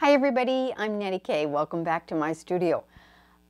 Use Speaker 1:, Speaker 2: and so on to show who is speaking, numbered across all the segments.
Speaker 1: Hi everybody, I'm Nettie Kay. Welcome back to my studio.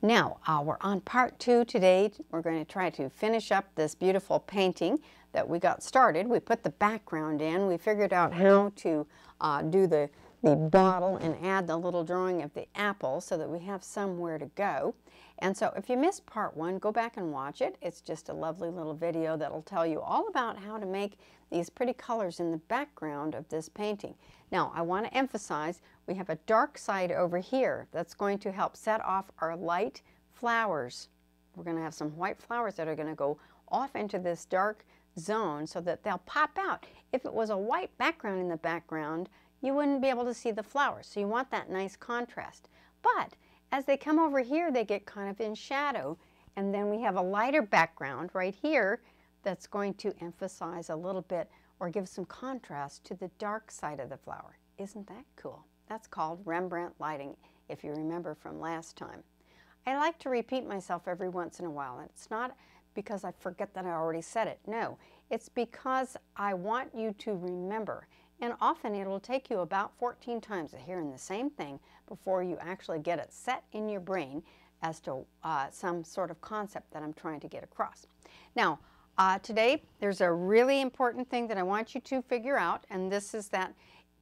Speaker 1: Now, uh, we're on part two today. We're going to try to finish up this beautiful painting that we got started. We put the background in. We figured out how to uh, do the, the bottle and add the little drawing of the apple so that we have somewhere to go. And so if you missed part one, go back and watch it. It's just a lovely little video that'll tell you all about how to make these pretty colors in the background of this painting. Now, I want to emphasize we have a dark side over here that's going to help set off our light flowers. We're going to have some white flowers that are going to go off into this dark zone so that they'll pop out. If it was a white background in the background, you wouldn't be able to see the flowers. So you want that nice contrast. But as they come over here, they get kind of in shadow. And then we have a lighter background right here that's going to emphasize a little bit or give some contrast to the dark side of the flower. Isn't that cool? That's called Rembrandt lighting, if you remember from last time. I like to repeat myself every once in a while. And it's not because I forget that I already said it. No, it's because I want you to remember. And often it will take you about 14 times of hearing the same thing before you actually get it set in your brain as to uh, some sort of concept that I'm trying to get across. Now, uh, today there's a really important thing that I want you to figure out, and this is that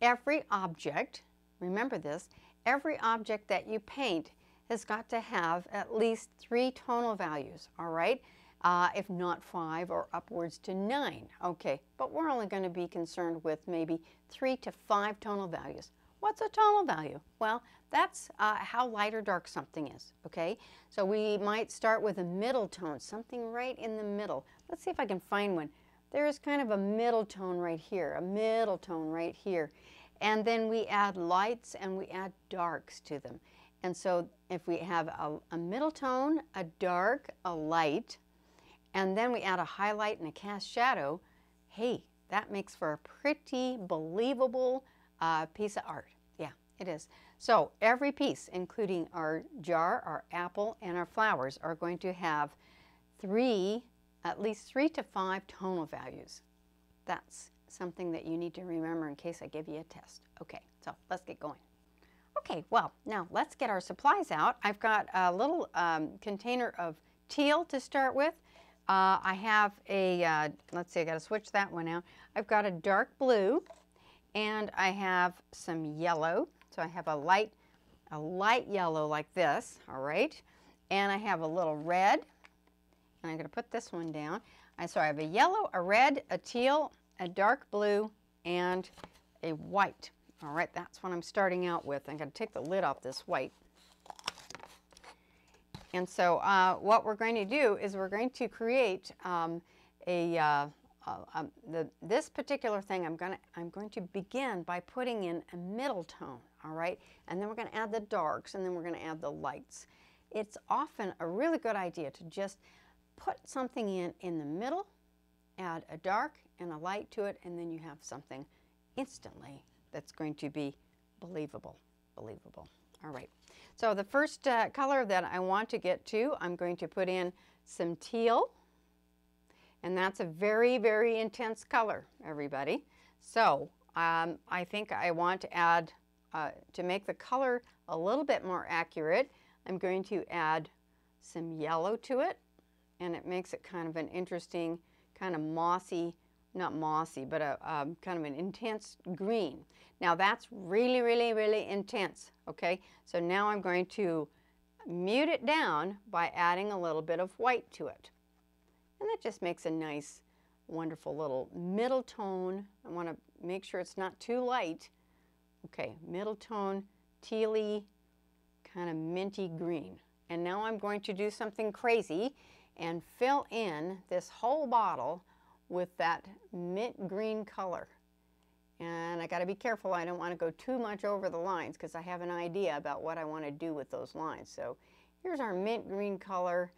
Speaker 1: every object, remember this, every object that you paint has got to have at least three tonal values, all right? uh, if not five or upwards to nine. Okay, but we're only going to be concerned with maybe three to five tonal values. What's a tonal value? Well, that's uh, how light or dark something is, okay? So we might start with a middle tone, something right in the middle. Let's see if I can find one. There's kind of a middle tone right here, a middle tone right here. And then we add lights and we add darks to them. And so if we have a, a middle tone, a dark, a light, and then we add a highlight and a cast shadow, hey, that makes for a pretty believable uh, piece of art. Yeah, it is. So every piece, including our jar, our apple, and our flowers, are going to have three, at least three to five tonal values. That's something that you need to remember in case I give you a test. Okay, so let's get going. Okay, well, now let's get our supplies out. I've got a little um, container of teal to start with. Uh, I have a, uh, let's see, I got to switch that one out. I've got a dark blue and I have some yellow. So I have a light, a light yellow like this, all right? And I have a little red, and I'm going to put this one down. So I have a yellow, a red, a teal, a dark blue, and a white. All right, that's what I'm starting out with. I'm going to take the lid off this white. And so uh, what we're going to do is we're going to create um, a, uh, uh, the, this particular thing I'm to I'm going to begin by putting in a middle tone, all right? And then we're going to add the darks and then we're going to add the lights. It's often a really good idea to just put something in in the middle, add a dark and a light to it, and then you have something instantly that's going to be believable, believable. All right. So the first uh, color that I want to get to, I'm going to put in some teal. And that's a very, very intense color, everybody. So um, I think I want to add, uh, to make the color a little bit more accurate, I'm going to add some yellow to it. And it makes it kind of an interesting, kind of mossy, not mossy, but a, um, kind of an intense green. Now that's really, really, really intense, okay? So now I'm going to mute it down by adding a little bit of white to it. And that just makes a nice, wonderful little middle tone. I want to make sure it's not too light. Okay, middle tone, tealy, kind of minty green. And now I'm going to do something crazy and fill in this whole bottle with that mint green color. And I got to be careful. I don't want to go too much over the lines because I have an idea about what I want to do with those lines. So here's our mint green color.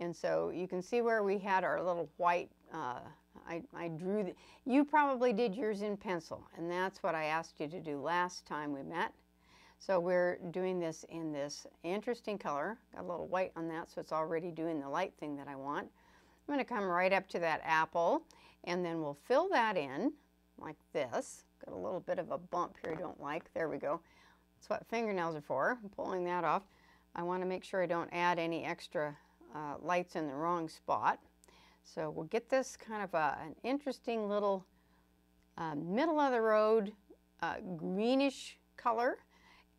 Speaker 1: And so you can see where we had our little white, uh, I, I drew, the, you probably did yours in pencil. And that's what I asked you to do last time we met. So we're doing this in this interesting color. Got a little white on that, so it's already doing the light thing that I want. I'm going to come right up to that apple, and then we'll fill that in like this. Got a little bit of a bump here I don't like. There we go. That's what fingernails are for. I'm pulling that off. I want to make sure I don't add any extra uh, lights in the wrong spot. So we'll get this kind of a, an interesting little uh, middle of the road uh, greenish color.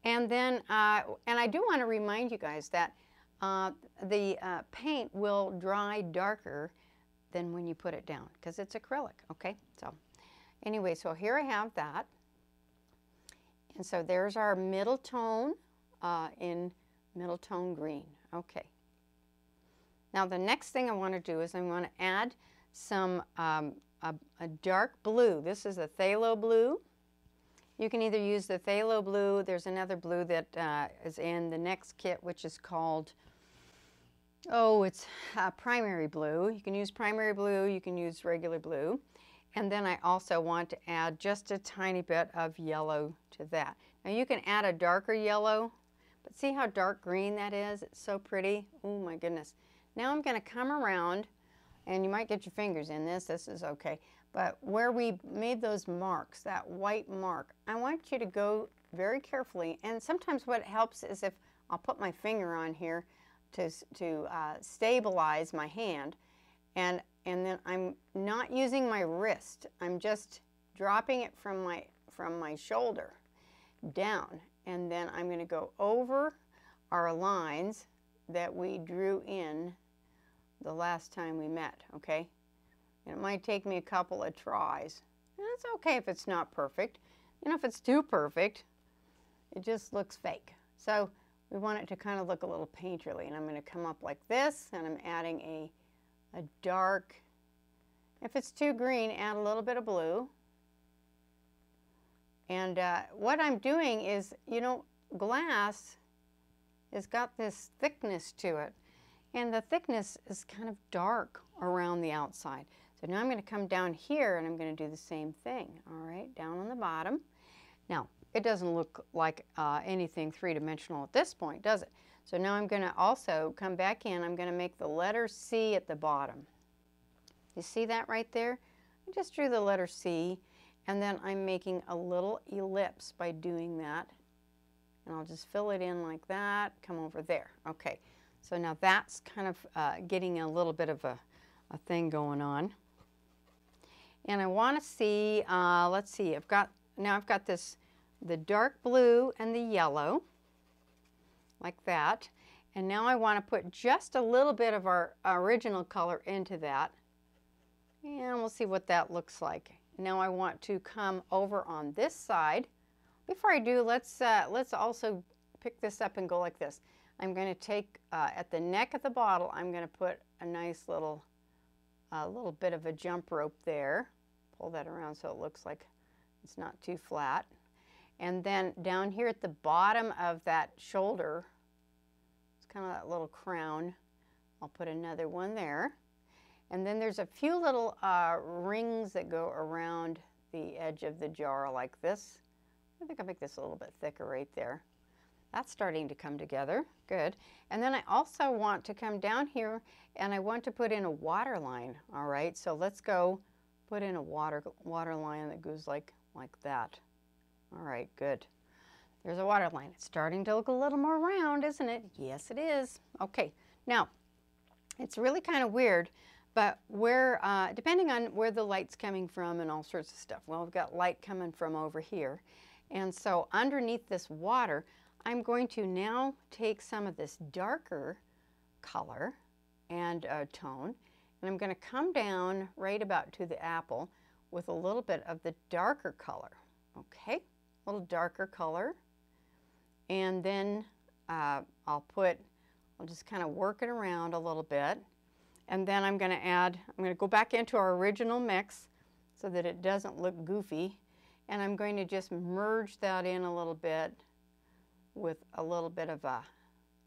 Speaker 1: And then, uh, and I do want to remind you guys that uh, the uh, paint will dry darker than when you put it down because it's acrylic, okay? So anyway, so here I have that. And so there's our middle tone uh, in middle tone green, okay. Now the next thing I want to do is I want to add some um, a, a, dark blue. This is a phthalo blue. You can either use the phthalo blue. There's another blue that uh, is in the next kit, which is called, oh, it's uh, primary blue. You can use primary blue. You can use regular blue. And then I also want to add just a tiny bit of yellow to that. Now you can add a darker yellow, but see how dark green that is? It's so pretty. Oh my goodness. Now I'm going to come around, and you might get your fingers in this. This is okay. But where we made those marks, that white mark, I want you to go very carefully. And sometimes what helps is if I'll put my finger on here to, to uh, stabilize my hand. And, and then I'm not using my wrist. I'm just dropping it from my, from my shoulder down. And then I'm going to go over our lines that we drew in the last time we met, okay? It might take me a couple of tries. And it's okay if it's not perfect. You know, if it's too perfect, it just looks fake. So we want it to kind of look a little painterly. And I'm going to come up like this, and I'm adding a, a dark, if it's too green, add a little bit of blue. And uh, what I'm doing is, you know, glass has got this thickness to it. And the thickness is kind of dark around the outside. So now I'm going to come down here and I'm going to do the same thing, all right, down on the bottom. Now, it doesn't look like uh, anything three-dimensional at this point, does it? So now I'm going to also come back in, I'm going to make the letter C at the bottom. You see that right there? I just drew the letter C, and then I'm making a little ellipse by doing that. And I'll just fill it in like that, come over there. Okay, so now that's kind of uh, getting a little bit of a, a thing going on. And I want to see, uh, let's see, I've got, now I've got this, the dark blue and the yellow, like that. And now I want to put just a little bit of our original color into that. And we'll see what that looks like. Now I want to come over on this side. Before I do, let's, uh, let's also pick this up and go like this. I'm going to take, uh, at the neck of the bottle, I'm going to put a nice little, a little bit of a jump rope there pull that around so it looks like it's not too flat. And then down here at the bottom of that shoulder, it's kind of that little crown, I'll put another one there. And then there's a few little uh, rings that go around the edge of the jar like this. I think I'll make this a little bit thicker right there. That's starting to come together, good. And then I also want to come down here and I want to put in a water line, all right? So let's go put in a water, water line that goes like, like that. All right, good. There's a water line. It's starting to look a little more round, isn't it? Yes, it is. Okay, now, it's really kind of weird, but where, uh, depending on where the light's coming from and all sorts of stuff. Well, we've got light coming from over here. And so underneath this water, I'm going to now take some of this darker color and uh, tone and I'm going to come down right about to the apple with a little bit of the darker color. Okay, a little darker color. And then uh, I'll put, I'll just kind of work it around a little bit. And then I'm going to add, I'm going to go back into our original mix so that it doesn't look goofy. And I'm going to just merge that in a little bit with a little bit of a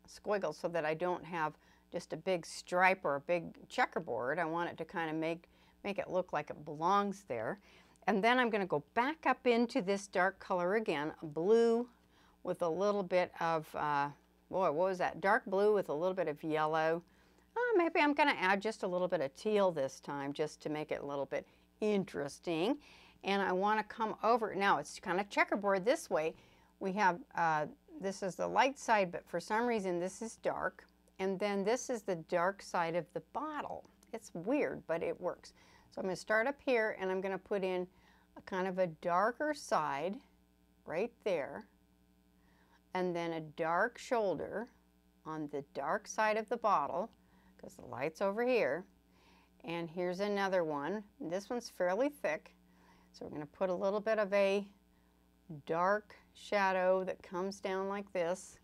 Speaker 1: squiggle so that I don't have just a big stripe or a big checkerboard. I want it to kind of make, make it look like it belongs there. And then I'm going to go back up into this dark color again, blue with a little bit of, uh, boy, what was that? Dark blue with a little bit of yellow. Uh, maybe I'm going to add just a little bit of teal this time just to make it a little bit interesting. And I want to come over, now it's kind of checkerboard this way. we have, uh, this is the light side, but for some reason this is dark. And then this is the dark side of the bottle. It's weird, but it works. So I'm going to start up here and I'm going to put in a kind of a darker side right there. And then a dark shoulder on the dark side of the bottle because the light's over here. And here's another one. This one's fairly thick. So we're going to put a little bit of a dark shadow that comes down like this.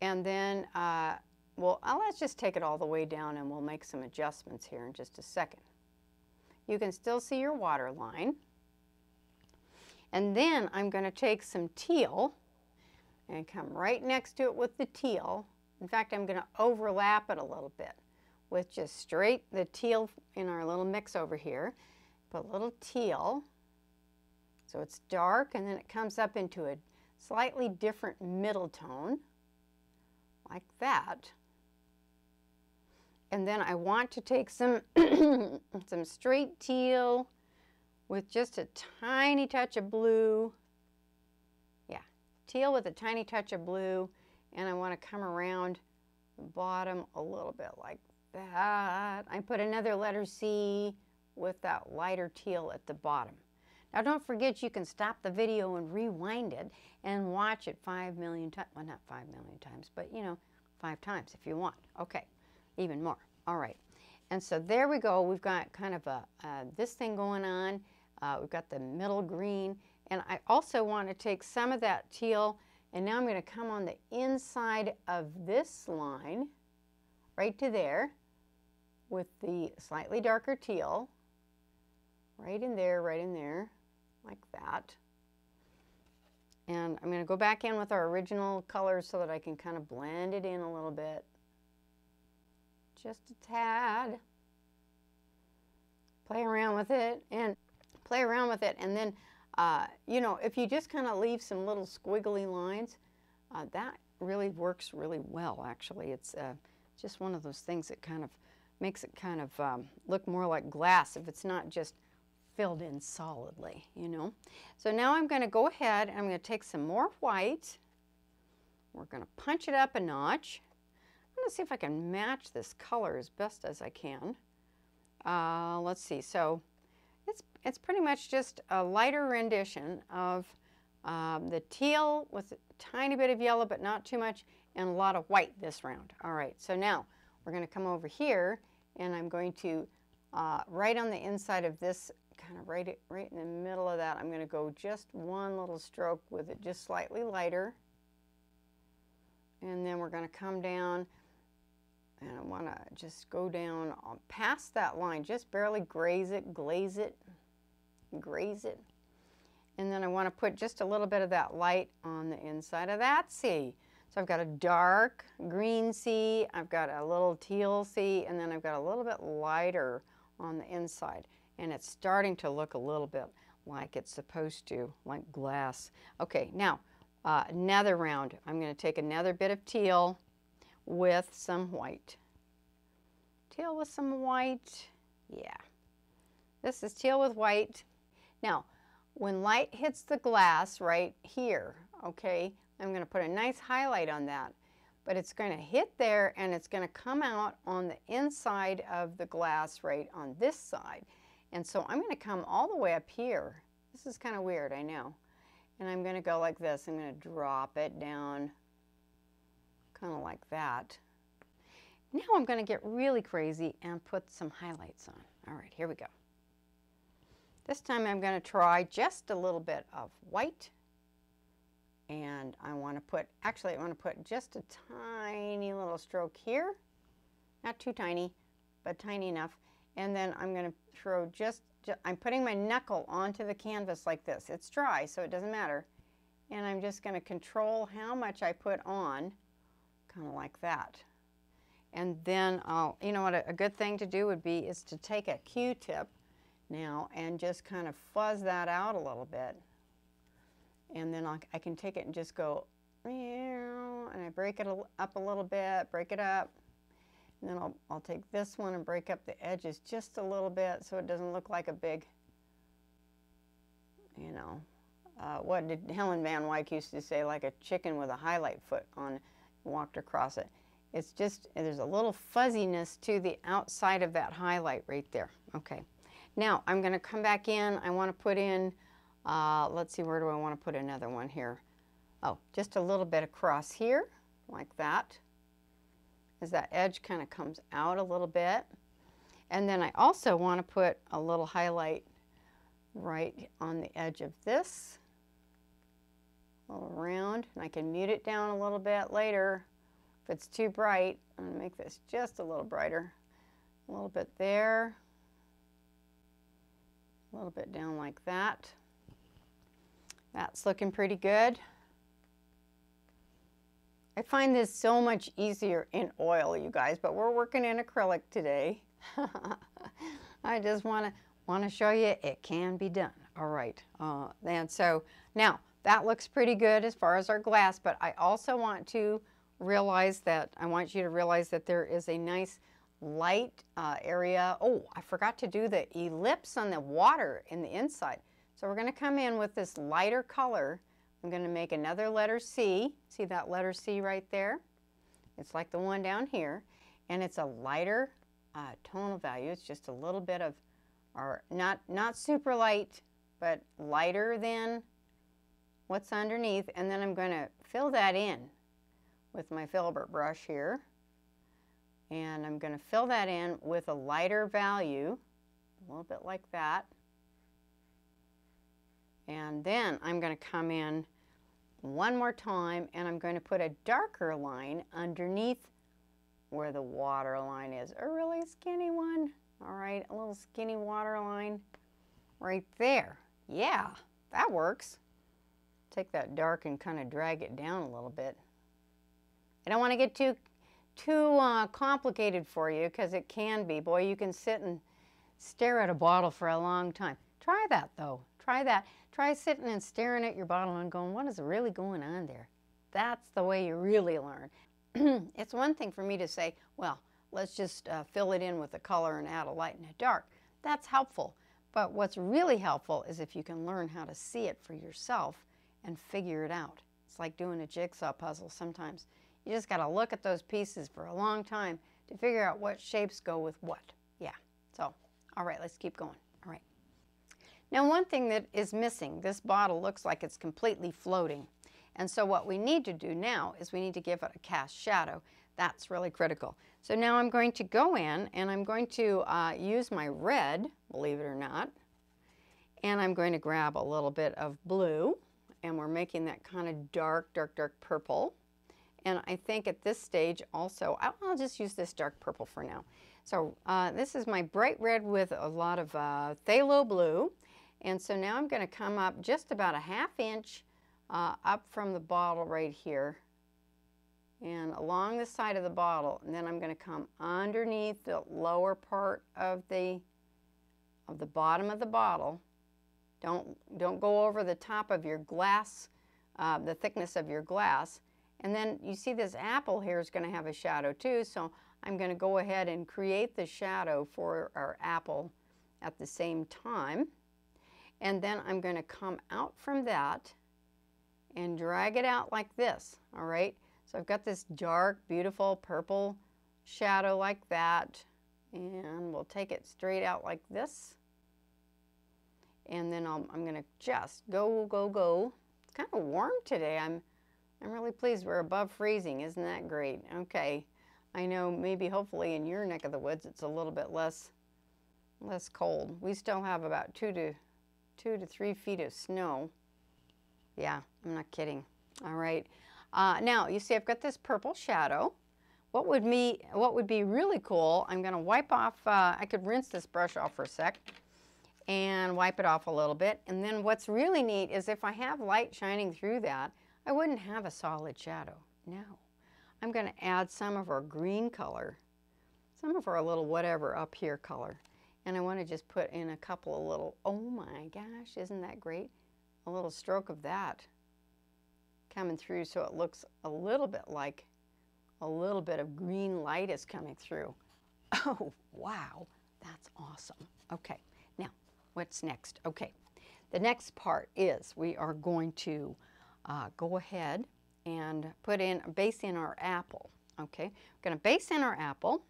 Speaker 1: And then, uh, well, uh, let's just take it all the way down and we'll make some adjustments here in just a second. You can still see your water line. And then I'm going to take some teal and come right next to it with the teal. In fact, I'm going to overlap it a little bit with just straight the teal in our little mix over here. Put a little teal. So it's dark and then it comes up into a slightly different middle tone, like that. And then I want to take some, some straight teal with just a tiny touch of blue. Yeah, teal with a tiny touch of blue. And I want to come around the bottom a little bit like that. I put another letter C with that lighter teal at the bottom. Now don't forget you can stop the video and rewind it and watch it five million times. Well, not five million times, but you know, five times if you want. Okay even more. All right. And so there we go. We've got kind of a uh, this thing going on. Uh, we've got the middle green. And I also want to take some of that teal and now I'm going to come on the inside of this line right to there with the slightly darker teal right in there, right in there, like that. And I'm going to go back in with our original colors so that I can kind of blend it in a little bit just a tad. Play around with it and play around with it. And then, uh, you know, if you just kind of leave some little squiggly lines, uh, that really works really well, actually. It's uh, just one of those things that kind of makes it kind of um, look more like glass if it's not just filled in solidly, you know. So now I'm going to go ahead and I'm going to take some more white. We're going to punch it up a notch. Going to see if I can match this color as best as I can. Uh, let's see, so it's, it's pretty much just a lighter rendition of um, the teal with a tiny bit of yellow, but not too much, and a lot of white this round. All right, so now we're going to come over here, and I'm going to, uh, right on the inside of this, kind of right, right in the middle of that, I'm going to go just one little stroke with it just slightly lighter. And then we're going to come down and I want to just go down past that line, just barely graze it, glaze it, graze it. And then I want to put just a little bit of that light on the inside of that C. So I've got a dark green C, I've got a little teal C, and then I've got a little bit lighter on the inside. And it's starting to look a little bit like it's supposed to, like glass. Okay, now uh, another round. I'm going to take another bit of teal, with some white. Teal with some white. Yeah. This is teal with white. Now, when light hits the glass right here, okay, I'm going to put a nice highlight on that. But it's going to hit there and it's going to come out on the inside of the glass right on this side. And so I'm going to come all the way up here. This is kind of weird, I know. And I'm going to go like this. I'm going to drop it down kind of like that. Now I'm going to get really crazy and put some highlights on. All right, here we go. This time I'm going to try just a little bit of white. And I want to put, actually I want to put just a tiny little stroke here. Not too tiny, but tiny enough. And then I'm going to throw just, just, I'm putting my knuckle onto the canvas like this. It's dry, so it doesn't matter. And I'm just going to control how much I put on kind of like that. And then, I'll, you know what a, a good thing to do would be is to take a Q-tip now and just kind of fuzz that out a little bit. And then I'll, I can take it and just go, and I break it up a little bit, break it up. And then I'll, I'll take this one and break up the edges just a little bit so it doesn't look like a big, you know, uh, what did Helen Van Wyk used to say, like a chicken with a highlight foot on, walked across it. It's just, there's a little fuzziness to the outside of that highlight right there. Okay. Now, I'm going to come back in. I want to put in, uh, let's see, where do I want to put another one here? Oh, just a little bit across here, like that, as that edge kind of comes out a little bit. And then I also want to put a little highlight right on the edge of this, a little round, and I can mute it down a little bit later if it's too bright. I'm going to make this just a little brighter. A little bit there, a little bit down like that. That's looking pretty good. I find this so much easier in oil, you guys, but we're working in acrylic today. I just want to want to show you it can be done. All right, uh, and so now that looks pretty good as far as our glass, but I also want to realize that, I want you to realize that there is a nice light uh, area. Oh, I forgot to do the ellipse on the water in the inside. So we're going to come in with this lighter color. I'm going to make another letter C. See that letter C right there? It's like the one down here. And it's a lighter uh, tonal value. It's just a little bit of, or not, not super light, but lighter than what's underneath. And then I'm going to fill that in with my filbert brush here. And I'm going to fill that in with a lighter value, a little bit like that. And then I'm going to come in one more time and I'm going to put a darker line underneath where the water line is. A really skinny one. All right, a little skinny water line right there. Yeah, that works. Take that dark and kind of drag it down a little bit. I don't want to get too too uh, complicated for you because it can be. Boy, you can sit and stare at a bottle for a long time. Try that though. Try that. Try sitting and staring at your bottle and going, what is really going on there? That's the way you really learn. it's one thing for me to say, well, let's just uh, fill it in with a color and add a light and a dark. That's helpful. But what's really helpful is if you can learn how to see it for yourself and figure it out. It's like doing a jigsaw puzzle sometimes. You just got to look at those pieces for a long time to figure out what shapes go with what. Yeah, so, all right, let's keep going. All right. Now, one thing that is missing, this bottle looks like it's completely floating. And so what we need to do now is we need to give it a cast shadow. That's really critical. So now I'm going to go in and I'm going to uh, use my red, believe it or not, and I'm going to grab a little bit of blue and we're making that kind of dark, dark, dark purple. And I think at this stage also, I'll just use this dark purple for now. So uh, this is my bright red with a lot of uh, phthalo blue. And so now I'm going to come up just about a half inch uh, up from the bottle right here and along the side of the bottle. And then I'm going to come underneath the lower part of the, of the bottom of the bottle. Don't, don't go over the top of your glass, uh, the thickness of your glass. And then you see this apple here is going to have a shadow too, so I'm going to go ahead and create the shadow for our apple at the same time. And then I'm going to come out from that and drag it out like this, all right? So I've got this dark, beautiful purple shadow like that, and we'll take it straight out like this. And then i am going to just go, go, go. It's kind of warm today. I'm I'm really pleased we're above freezing. Isn't that great? Okay. I know maybe hopefully in your neck of the woods it's a little bit less less cold. We still have about two to two to three feet of snow. Yeah, I'm not kidding. All right. Uh, now you see I've got this purple shadow. What would me what would be really cool? I'm going to wipe off. Uh, I could rinse this brush off for a sec and wipe it off a little bit. And then what's really neat is if I have light shining through that, I wouldn't have a solid shadow. No. I'm going to add some of our green color, some of our little whatever up here color. And I want to just put in a couple of little, oh my gosh, isn't that great? A little stroke of that coming through so it looks a little bit like a little bit of green light is coming through. Oh, wow, that's awesome. Okay, what's next? Okay, the next part is we are going to uh, go ahead and put in, base in our apple. Okay, we're going to base in our apple.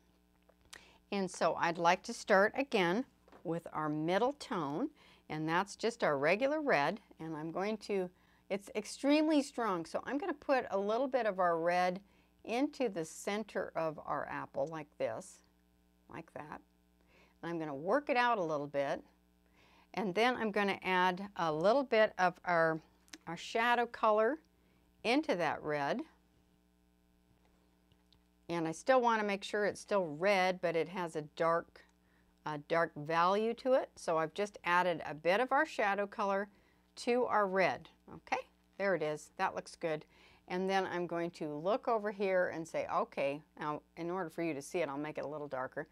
Speaker 1: And so I'd like to start again with our middle tone, and that's just our regular red. And I'm going to, it's extremely strong, so I'm going to put a little bit of our red into the center of our apple like this, like that. And I'm going to work it out a little bit. And then I'm going to add a little bit of our, our shadow color into that red. And I still want to make sure it's still red, but it has a dark, a dark value to it. So I've just added a bit of our shadow color to our red. Okay, there it is. That looks good. And then I'm going to look over here and say, okay, now in order for you to see it, I'll make it a little darker.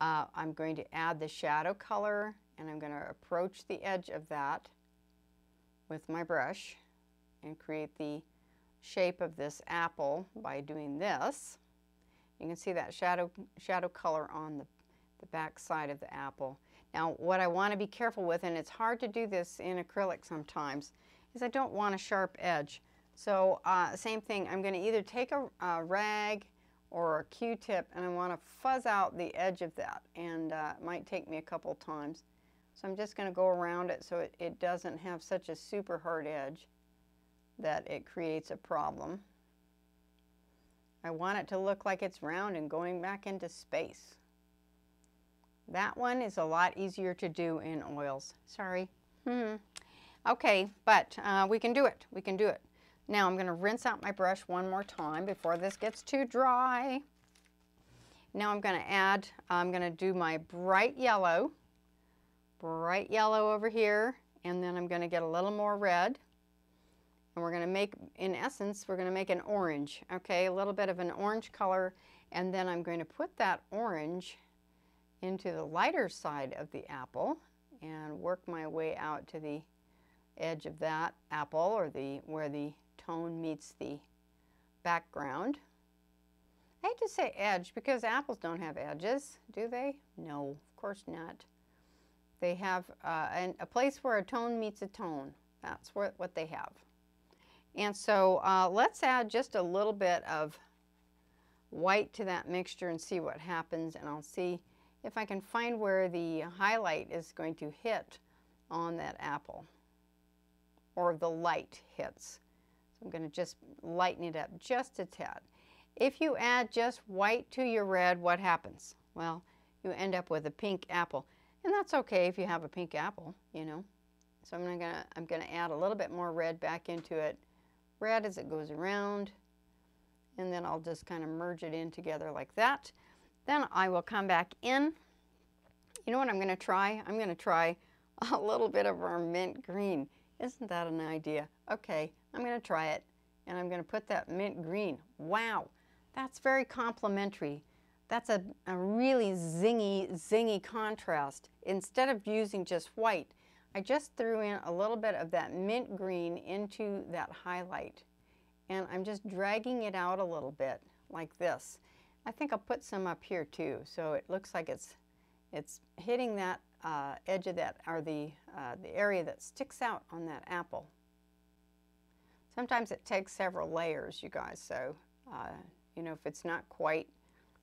Speaker 1: Uh, I'm going to add the shadow color and I'm going to approach the edge of that with my brush and create the shape of this apple by doing this. You can see that shadow, shadow color on the, the back side of the apple. Now what I want to be careful with, and it's hard to do this in acrylic sometimes, is I don't want a sharp edge. So uh, same thing, I'm going to either take a, a rag or a Q-tip and I want to fuzz out the edge of that and uh, it might take me a couple times. So I'm just going to go around it so it, it doesn't have such a super hard edge that it creates a problem. I want it to look like it's round and going back into space. That one is a lot easier to do in oils. Sorry. Hmm. Okay, but uh, we can do it. We can do it. Now I'm going to rinse out my brush one more time before this gets too dry. Now I'm going to add, I'm going to do my bright yellow, bright yellow over here, and then I'm going to get a little more red. And we're going to make, in essence, we're going to make an orange, okay, a little bit of an orange color, and then I'm going to put that orange into the lighter side of the apple and work my way out to the edge of that apple or the where the tone meets the background. I hate to say edge because apples don't have edges, do they? No, of course not. They have uh, an, a place where a tone meets a tone. That's what, what they have. And so uh, let's add just a little bit of white to that mixture and see what happens. And I'll see if I can find where the highlight is going to hit on that apple or the light hits. So I'm going to just lighten it up just a tad. If you add just white to your red, what happens? Well, you end up with a pink apple. And that's okay if you have a pink apple, you know. So I'm gonna, I'm gonna add a little bit more red back into it. Red as it goes around. And then I'll just kind of merge it in together like that. Then I will come back in. You know what I'm gonna try? I'm gonna try a little bit of our mint green. Isn't that an idea? Okay, I'm going to try it and I'm going to put that mint green. Wow, that's very complementary. That's a, a really zingy, zingy contrast. Instead of using just white, I just threw in a little bit of that mint green into that highlight. And I'm just dragging it out a little bit like this. I think I'll put some up here too, so it looks like it's, it's hitting that uh, edge of that, or the, uh, the area that sticks out on that apple. Sometimes it takes several layers, you guys, so, uh, you know, if it's not quite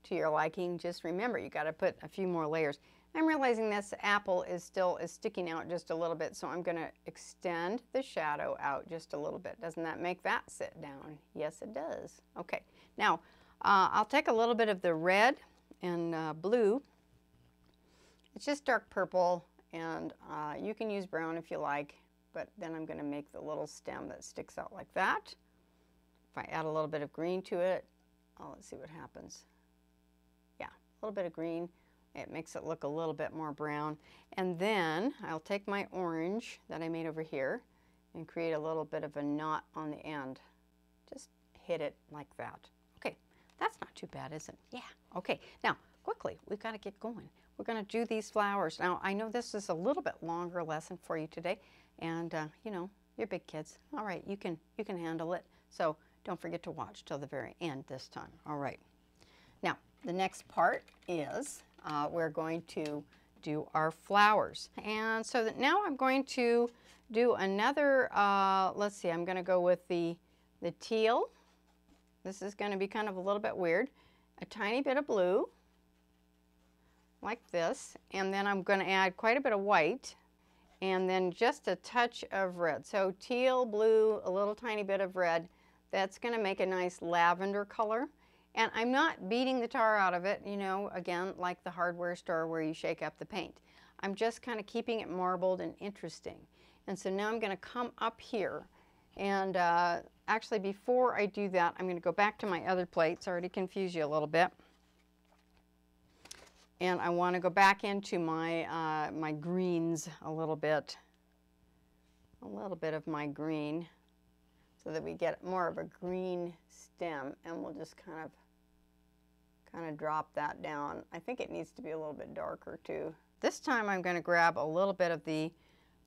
Speaker 1: to your liking, just remember you got to put a few more layers. I'm realizing this apple is still is sticking out just a little bit, so I'm going to extend the shadow out just a little bit. Doesn't that make that sit down? Yes, it does. Okay, now uh, I'll take a little bit of the red and uh, blue. It's just dark purple, and uh, you can use brown if you like but then I'm going to make the little stem that sticks out like that. If I add a little bit of green to it, oh, let's see what happens. Little bit of green. It makes it look a little bit more brown. And then I'll take my orange that I made over here and create a little bit of a knot on the end. Just hit it like that. Okay, that's not too bad, is it? Yeah, okay. Now, quickly, we've got to get going. We're going to do these flowers. Now, I know this is a little bit longer lesson for you today, and uh, you know, you're big kids. All right, you can, you can handle it. So don't forget to watch till the very end this time. All right. Now, the next part is uh, we're going to do our flowers. And so that now I'm going to do another, uh, let's see, I'm going to go with the, the teal. This is going to be kind of a little bit weird. A tiny bit of blue, like this. And then I'm going to add quite a bit of white. And then just a touch of red. So teal, blue, a little tiny bit of red. That's going to make a nice lavender color. And I'm not beating the tar out of it, you know, again, like the hardware store where you shake up the paint. I'm just kind of keeping it marbled and interesting. And so now I'm going to come up here. And uh, actually, before I do that, I'm going to go back to my other plate. Sorry to confuse you a little bit. And I want to go back into my, uh, my greens a little bit. A little bit of my green so that we get more of a green stem and we'll just kind of kind of drop that down. I think it needs to be a little bit darker too. This time I'm going to grab a little bit of the,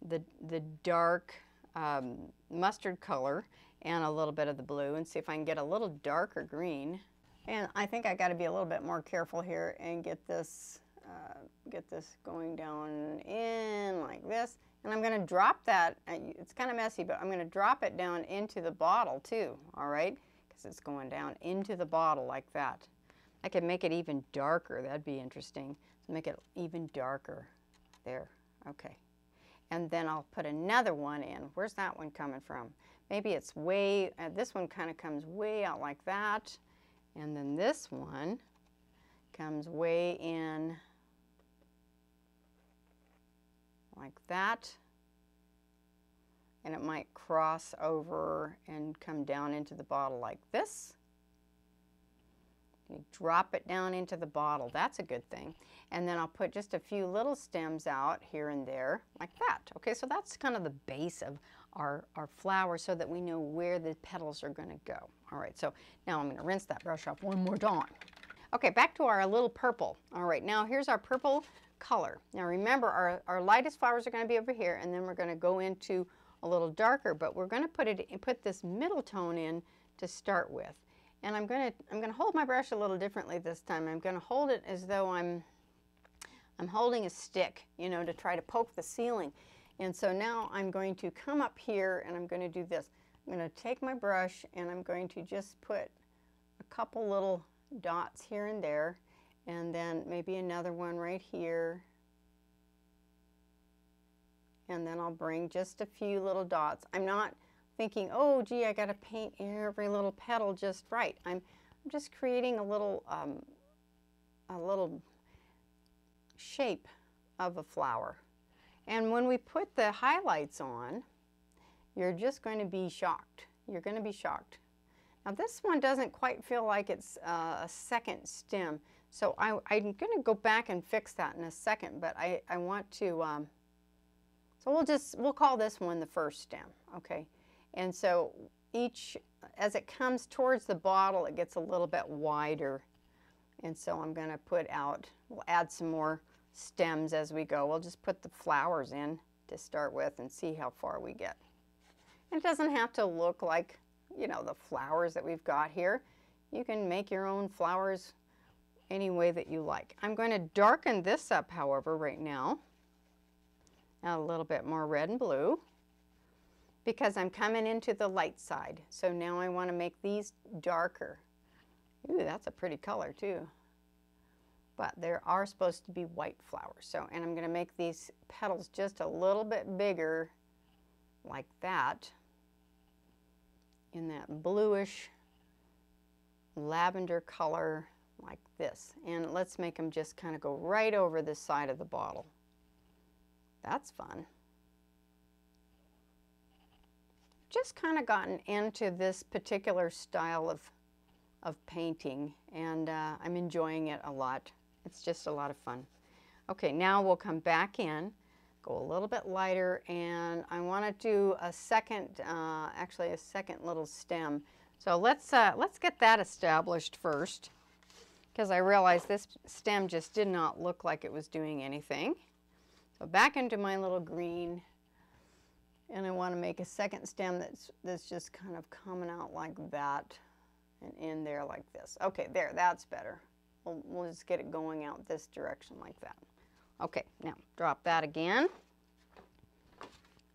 Speaker 1: the, the dark um, mustard color and a little bit of the blue and see if I can get a little darker green. And I think I got to be a little bit more careful here and get this, uh, get this going down in like this. And I'm going to drop that, it's kind of messy, but I'm going to drop it down into the bottle too, all right? Because it's going down into the bottle like that. I could make it even darker, that'd be interesting. So make it even darker. There, okay. And then I'll put another one in. Where's that one coming from? Maybe it's way, uh, this one kind of comes way out like that. And then this one comes way in like that. And it might cross over and come down into the bottle like this. You drop it down into the bottle. That's a good thing. And then I'll put just a few little stems out here and there like that. Okay, so that's kind of the base of our, our flower so that we know where the petals are going to go. All right, so now I'm going to rinse that brush off one more time. Okay, back to our little purple. All right, now here's our purple color. Now remember, our, our lightest flowers are going to be over here, and then we're going to go into a little darker, but we're going to put it put this middle tone in to start with. And I'm going to I'm going to hold my brush a little differently this time. I'm going to hold it as though I'm I'm holding a stick, you know, to try to poke the ceiling. And so now I'm going to come up here and I'm going to do this. I'm going to take my brush and I'm going to just put a couple little dots here and there and then maybe another one right here and then I'll bring just a few little dots. I'm not thinking, oh gee, I got to paint every little petal just right. I'm, I'm just creating a little, um, a little shape of a flower. And when we put the highlights on, you're just going to be shocked. You're going to be shocked. Now this one doesn't quite feel like it's uh, a second stem, so I, am going to go back and fix that in a second, but I, I want to, um, so we'll just, we'll call this one the first stem, okay? And so each, as it comes towards the bottle, it gets a little bit wider. And so I'm going to put out, we'll add some more stems as we go. We'll just put the flowers in to start with and see how far we get. And it doesn't have to look like, you know, the flowers that we've got here. You can make your own flowers any way that you like. I'm going to darken this up, however, right now. Add a little bit more red and blue because I'm coming into the light side. So now I want to make these darker. Ooh, that's a pretty color too. But there are supposed to be white flowers. So, and I'm going to make these petals just a little bit bigger like that in that bluish lavender color like this. And let's make them just kind of go right over the side of the bottle. That's fun. Just kind of gotten into this particular style of, of painting and uh, I'm enjoying it a lot. It's just a lot of fun. Okay, now we'll come back in, go a little bit lighter, and I want to do a second, uh, actually a second little stem. So let's, uh, let's get that established first because I realized this stem just did not look like it was doing anything. So back into my little green and I want to make a second stem that's, that's just kind of coming out like that and in there like this. Okay, there, that's better. We'll, we'll just get it going out this direction like that. Okay, now drop that again.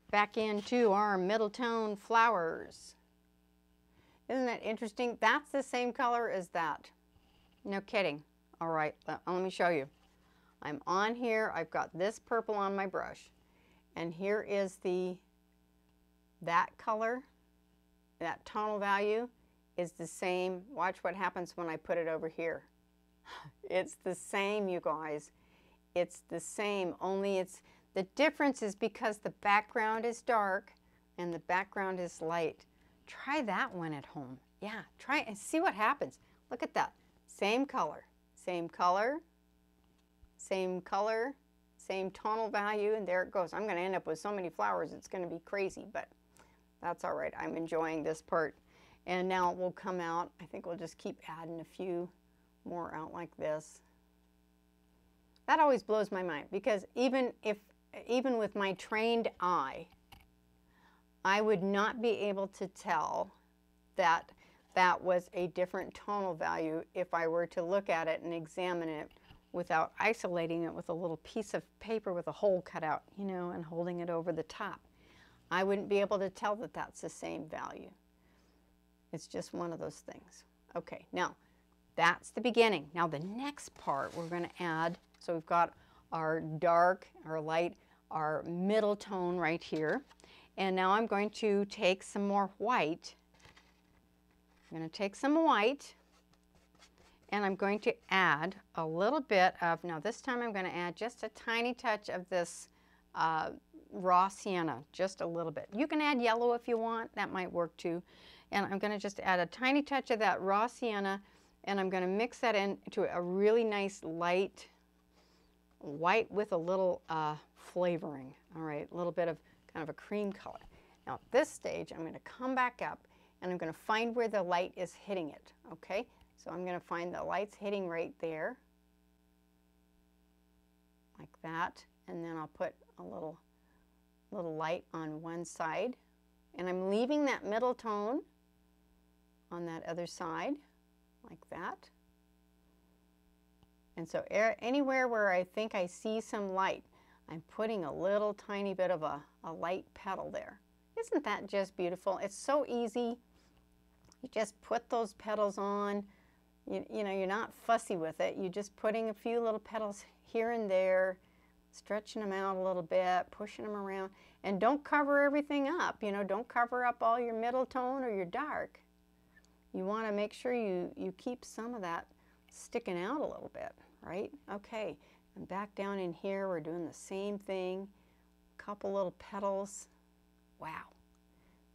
Speaker 1: Back into our middle tone flowers. Isn't that interesting? That's the same color as that. No kidding. All right, let, uh, let me show you. I'm on here, I've got this purple on my brush. And here is the, that color, that tonal value is the same. Watch what happens when I put it over here. It's the same, you guys. It's the same, only it's, the difference is because the background is dark and the background is light. Try that one at home. Yeah, try and see what happens. Look at that. Same color, same color, same color, same tonal value, and there it goes. I'm going to end up with so many flowers, it's going to be crazy, but that's all right. I'm enjoying this part. And now we'll come out, I think we'll just keep adding a few more out like this. That always blows my mind because even if, even with my trained eye, I would not be able to tell that that was a different tonal value if I were to look at it and examine it without isolating it with a little piece of paper with a hole cut out, you know, and holding it over the top. I wouldn't be able to tell that that's the same value. It's just one of those things. Okay, now that's the beginning. Now the next part we're going to add, so we've got our dark, our light, our middle tone right here. And now I'm going to take some more white. I'm going to take some white and I'm going to add a little bit of, now this time I'm going to add just a tiny touch of this uh, raw sienna, just a little bit. You can add yellow if you want, that might work too. And I'm going to just add a tiny touch of that raw sienna and I'm going to mix that into a really nice light white with a little uh, flavoring. All right, a little bit of kind of a cream color. Now at this stage, I'm going to come back up and I'm going to find where the light is hitting it. Okay, so I'm going to find the lights hitting right there, like that, and then I'll put a little, little light on one side, and I'm leaving that middle tone on that other side, like that. And so anywhere where I think I see some light, I'm putting a little tiny bit of a, a light petal there. Isn't that just beautiful? It's so easy. You just put those petals on, you, you know, you're not fussy with it. You're just putting a few little petals here and there, stretching them out a little bit, pushing them around. And don't cover everything up. You know, don't cover up all your middle tone or your dark. You want to make sure you, you keep some of that sticking out a little bit, right? Okay, and back down in here, we're doing the same thing. A couple little petals. Wow,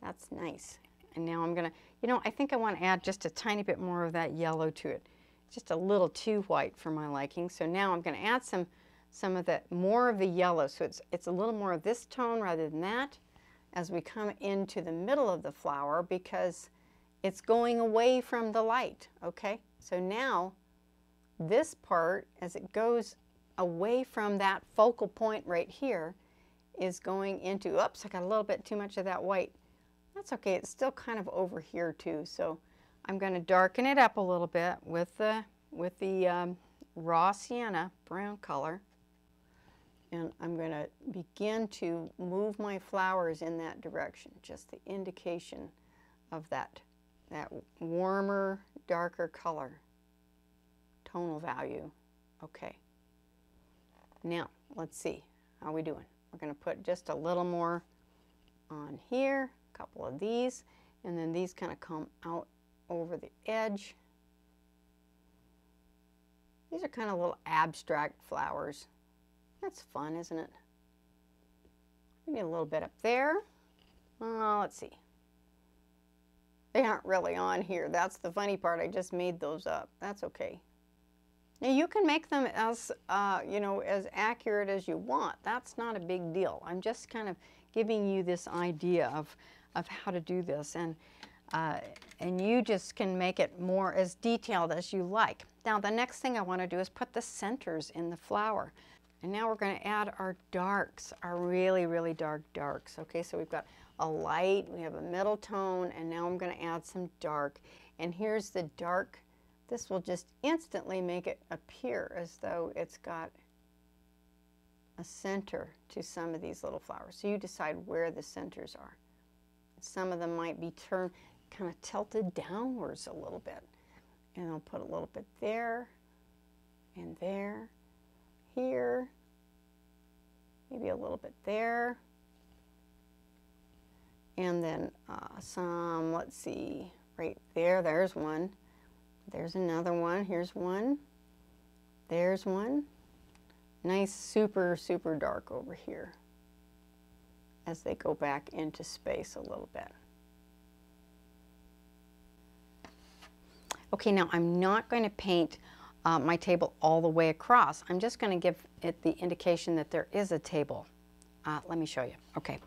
Speaker 1: that's nice. And now I'm gonna, you know, I think I want to add just a tiny bit more of that yellow to it. just a little too white for my liking. So now I'm gonna add some, some of that, more of the yellow. So it's, it's a little more of this tone rather than that as we come into the middle of the flower because it's going away from the light, okay? So now this part, as it goes away from that focal point right here, is going into, oops, I got a little bit too much of that white. That's okay, it's still kind of over here too, so I'm going to darken it up a little bit with the, with the um, raw sienna brown color. And I'm going to begin to move my flowers in that direction, just the indication of that, that warmer, darker color, tonal value. Okay. Now, let's see, how we doing? We're going to put just a little more on here couple of these, and then these kind of come out over the edge. These are kind of little abstract flowers. That's fun, isn't it? Maybe a little bit up there. Oh, let's see. They aren't really on here. That's the funny part. I just made those up. That's okay. Now you can make them as, uh, you know, as accurate as you want. That's not a big deal. I'm just kind of giving you this idea of of how to do this. And, uh, and you just can make it more as detailed as you like. Now the next thing I want to do is put the centers in the flower. And now we're going to add our darks, our really, really dark darks. Okay, so we've got a light, we have a middle tone, and now I'm going to add some dark. And here's the dark. This will just instantly make it appear as though it's got a center to some of these little flowers. So you decide where the centers are. Some of them might be turned, kind of tilted downwards a little bit. And I'll put a little bit there and there, here, maybe a little bit there. And then uh, some, let's see, right there, there's one. There's another one, here's one. There's one. Nice, super, super dark over here as they go back into space a little bit. Okay, now I'm not going to paint uh, my table all the way across. I'm just going to give it the indication that there is a table. Uh, let me show you. Okay.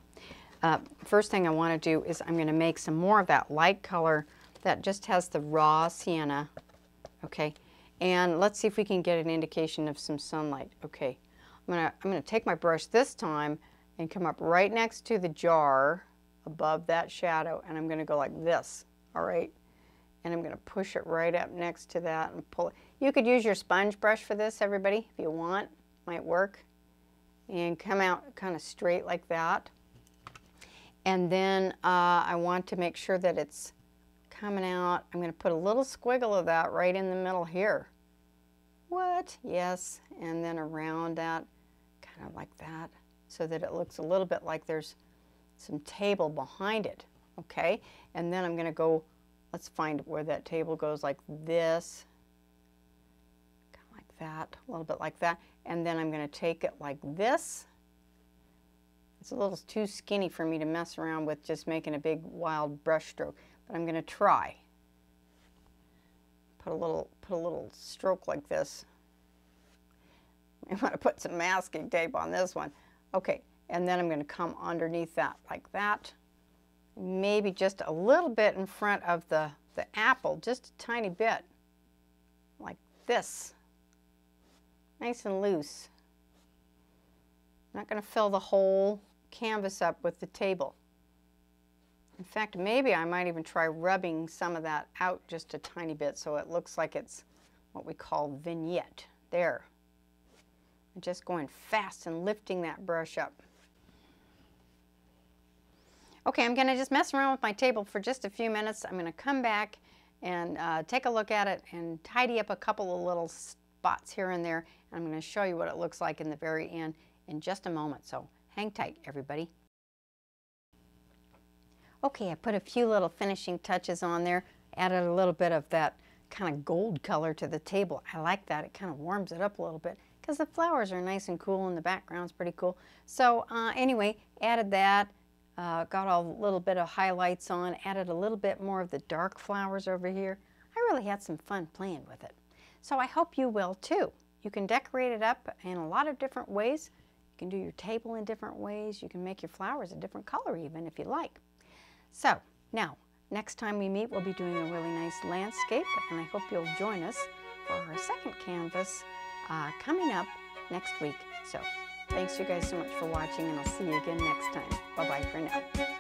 Speaker 1: Uh, first thing I want to do is I'm going to make some more of that light color that just has the raw sienna. Okay. And let's see if we can get an indication of some sunlight. Okay. I'm going to I'm going to take my brush this time and come up right next to the jar above that shadow and I'm going to go like this. All right and I'm going to push it right up next to that and pull it. You could use your sponge brush for this, everybody, if you want. Might work. And come out kind of straight like that. And then uh, I want to make sure that it's coming out. I'm going to put a little squiggle of that right in the middle here. What? Yes. And then around that, kind of like that, so that it looks a little bit like there's some table behind it. Okay? And then I'm going to go Let's find where that table goes like this, kind of like that, a little bit like that. And then I'm going to take it like this. It's a little too skinny for me to mess around with just making a big wild brush stroke, but I'm going to try. Put a little, put a little stroke like this. I want to put some masking tape on this one. Okay, and then I'm going to come underneath that like that maybe just a little bit in front of the, the apple, just a tiny bit, like this. Nice and loose. Not going to fill the whole canvas up with the table. In fact, maybe I might even try rubbing some of that out just a tiny bit so it looks like it's what we call vignette. There. Just going fast and lifting that brush up. Okay, I'm going to just mess around with my table for just a few minutes. I'm going to come back and uh, take a look at it and tidy up a couple of little spots here and there. And I'm going to show you what it looks like in the very end in just a moment. So hang tight, everybody. Okay, I put a few little finishing touches on there, added a little bit of that kind of gold color to the table. I like that. It kind of warms it up a little bit because the flowers are nice and cool and the background's pretty cool. So uh, anyway, added that. Uh, got a little bit of highlights on, added a little bit more of the dark flowers over here. I really had some fun playing with it. So I hope you will too. You can decorate it up in a lot of different ways. You can do your table in different ways. You can make your flowers a different color even if you like. So now, next time we meet, we'll be doing a really nice landscape and I hope you'll join us for our second canvas uh, coming up next week. So Thanks you guys so much for watching and I'll see you again next time. Bye-bye for now.